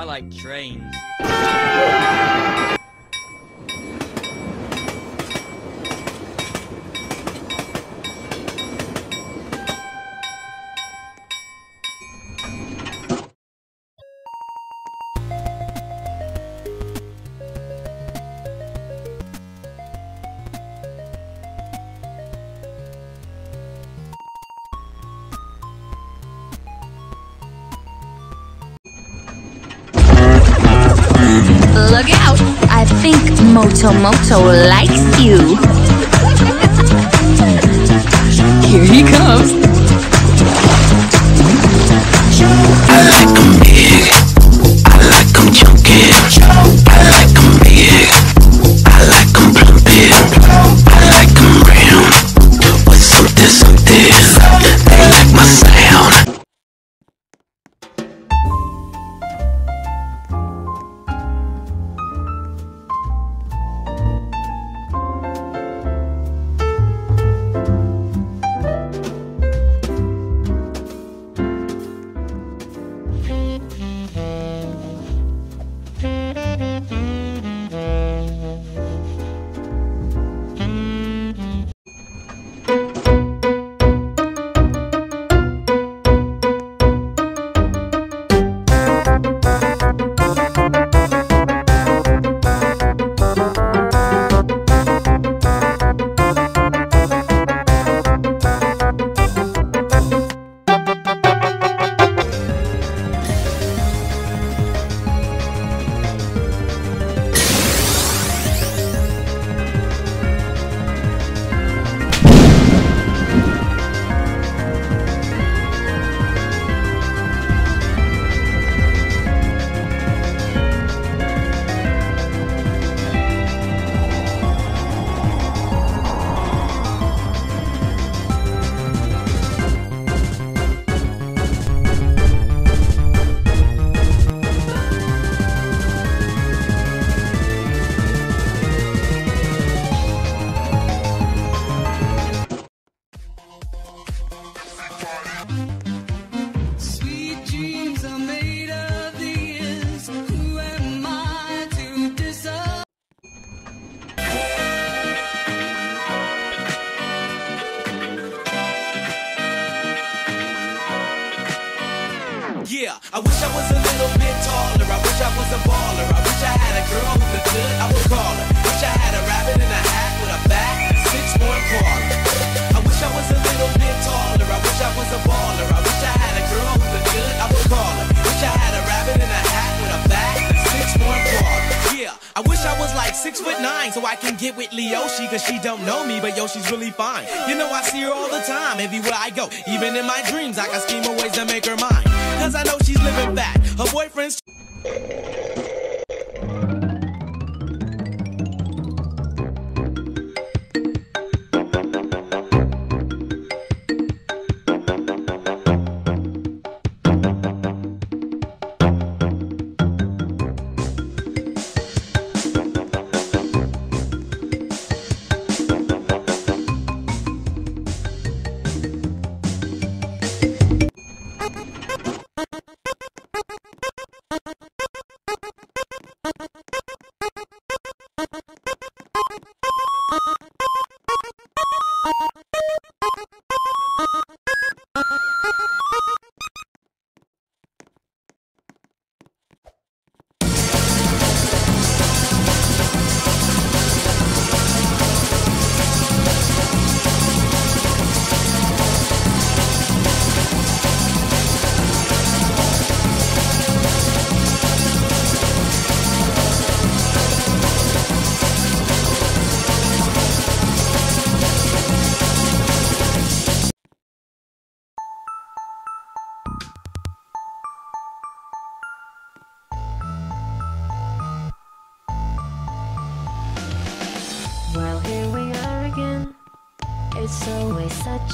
I like trains. I think Moto Moto likes you. Here he comes. I like 'em big. Six foot nine so I can get with Leoshi cause she don't know me, but yo, she's really fine. You know, I see her all the time, everywhere I go. Even in my dreams, I can scheme ways to make her mine. Cause I know she's living fat. Her boyfriend's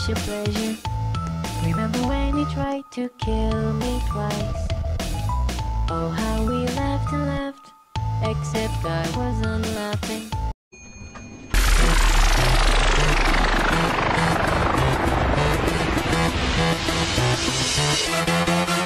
such a pleasure. Remember when you tried to kill me twice? Oh, how we laughed and laughed, except I wasn't laughing. Spooky,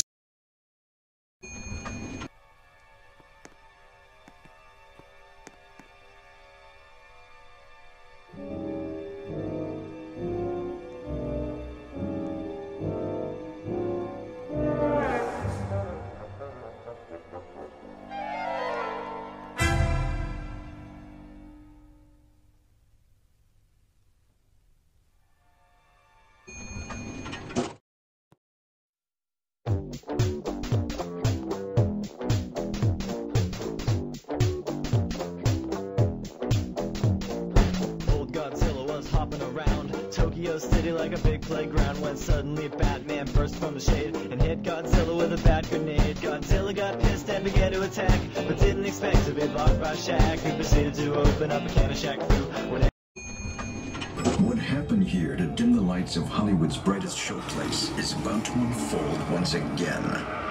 Tokyo City like a big playground when suddenly Batman burst from the shade and hit Godzilla with a bat grenade. Godzilla got pissed and began to attack, but didn't expect to be blocked by Shaq, who proceeded to open up a can of Shaq Fu. What happened here to dim the lights of Hollywood's brightest showplace is about to unfold once again.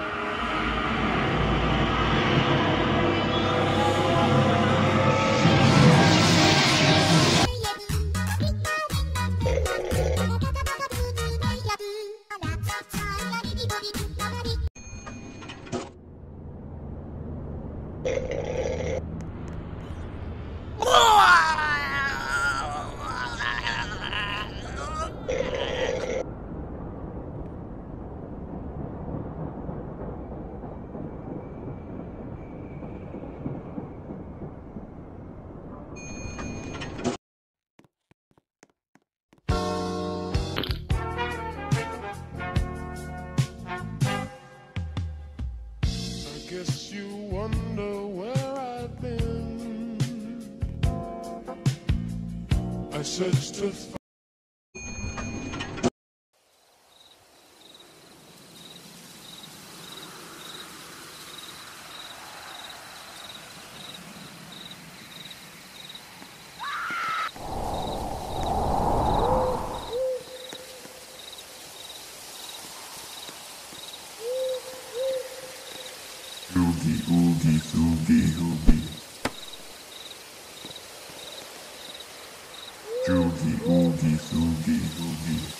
Oogie, oogie, oogie, oogie.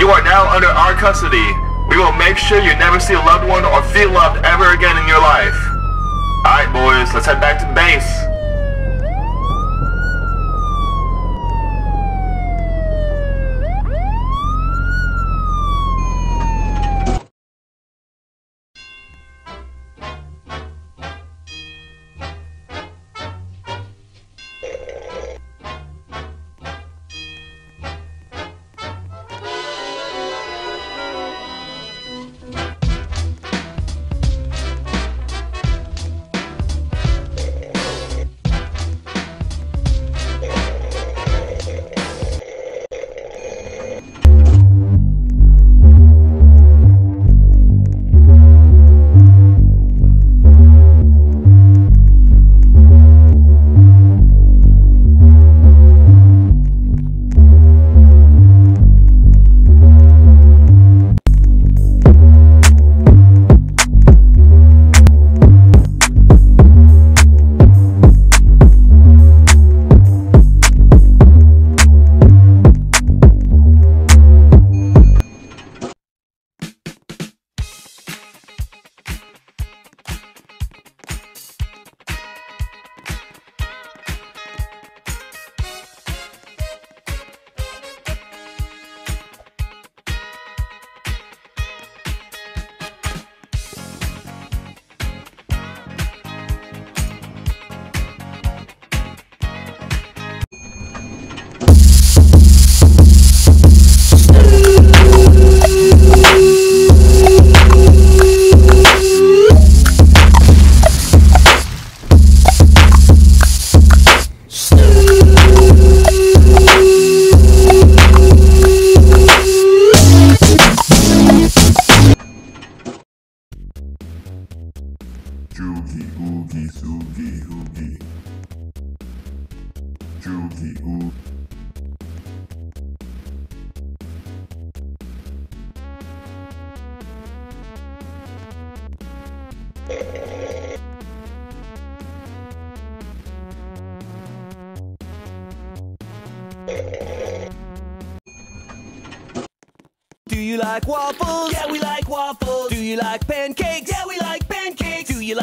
You are now under our custody. We will make sure you never see a loved one or feel loved ever again in your life. Alright boys, let's head back to base.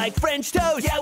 like French toast. Yeah,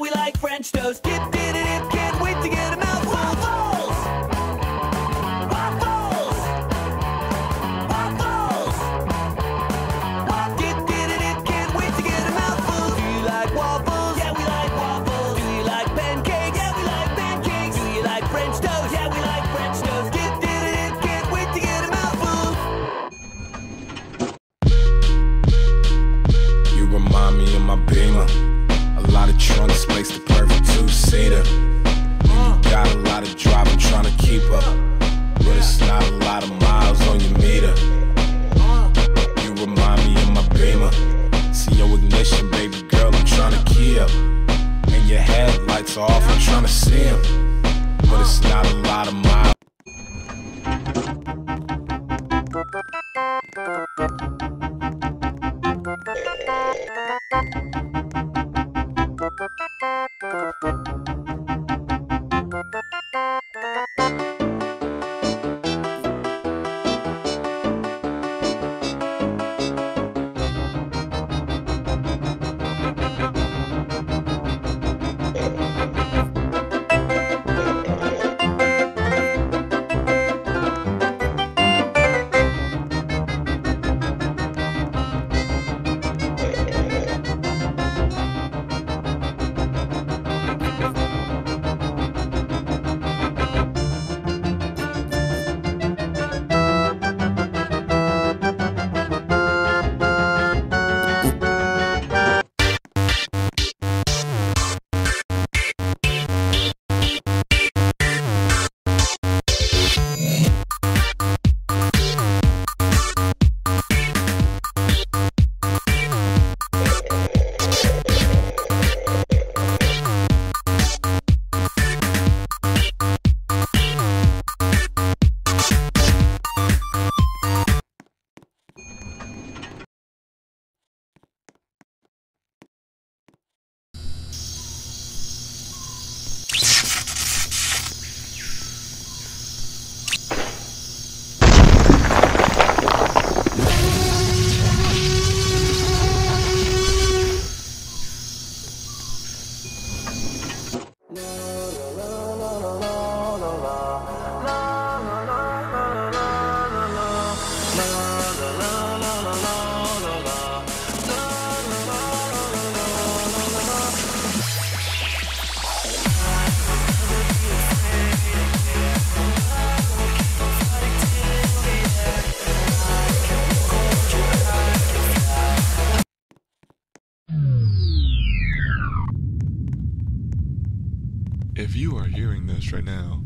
house right now.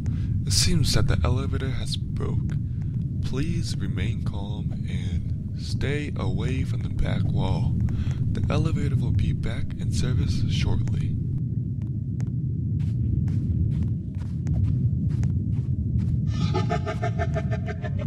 It seems that the elevator has broke. Please remain calm and stay away from the back wall. The elevator will be back in service shortly.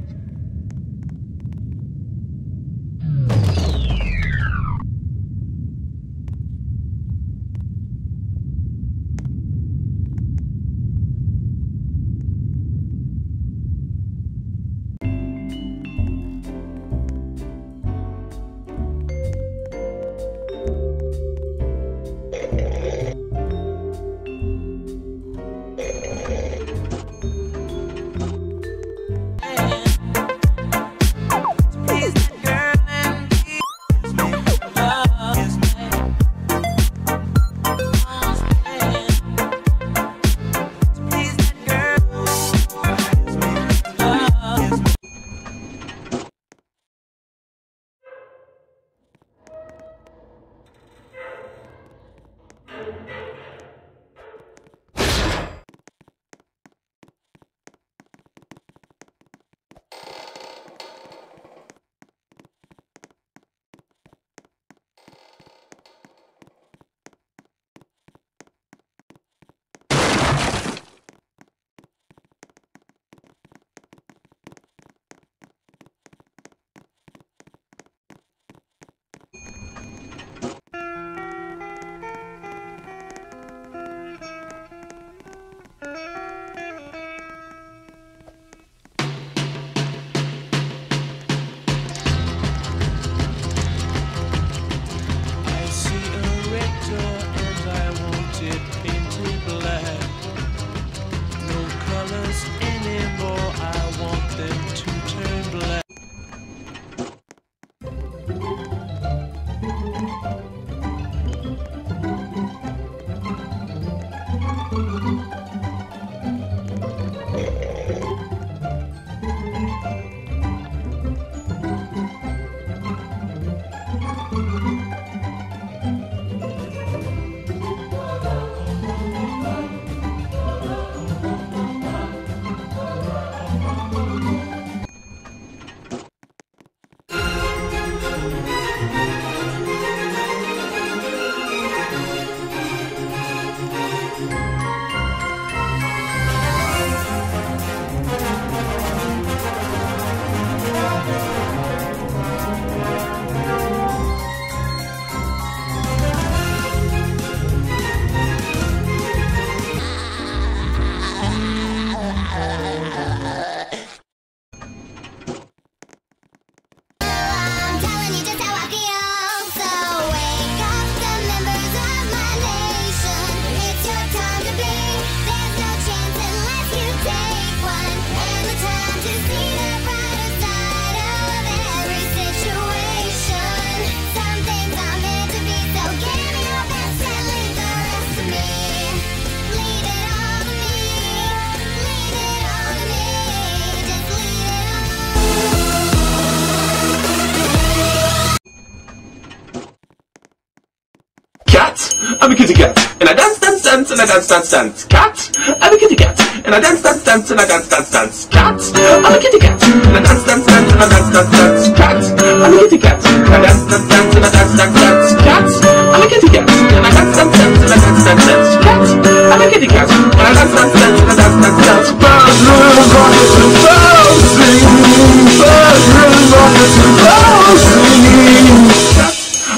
I'm a kitty cat, and I dance, dance, dance, and I dance, dance, dance. Cat, I'm a kitty cat, and I dance, dance, dance, and I dance, dance, dance. Cat, I'm a kitty cat, and I dance, dance, dance, and I dance, dance, dance. Cat, I'm a kitty cat, and I dance, dance, dance, and I dance, dance, dance. Cat, I'm a kitty cat, and I dance, dance, dance, and I dance, dance, dance. Cat, I'm a kitty cat, and I dance, dance, dance, and I dance, dance, dance.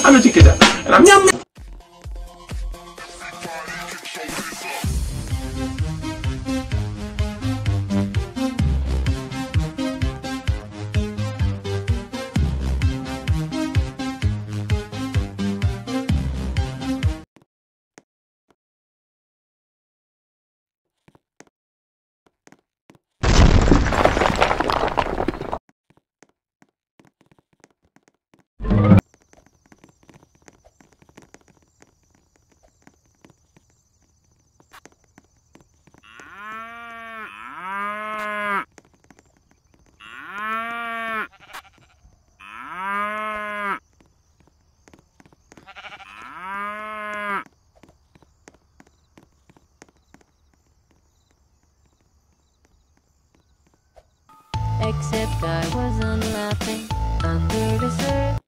I'm a kitty cat, and I'm yum. except I wasn't laughing under the surface.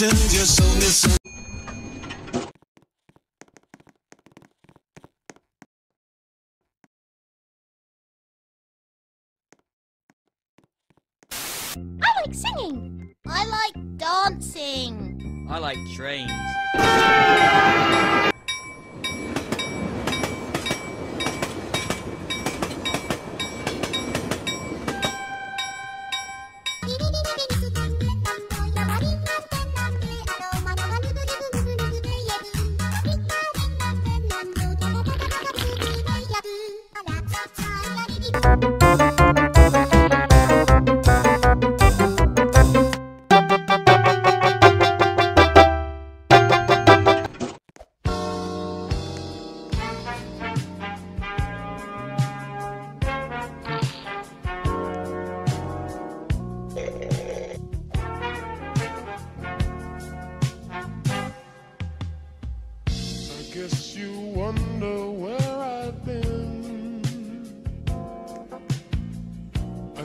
you're so missing. I like singing. I like dancing. I like trains.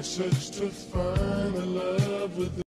I searched to find a love within.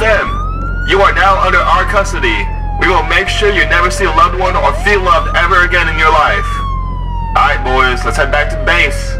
You are now under our custody. We will make sure you never see a loved one or feel loved ever again in your life. Alright boys, let's head back to base.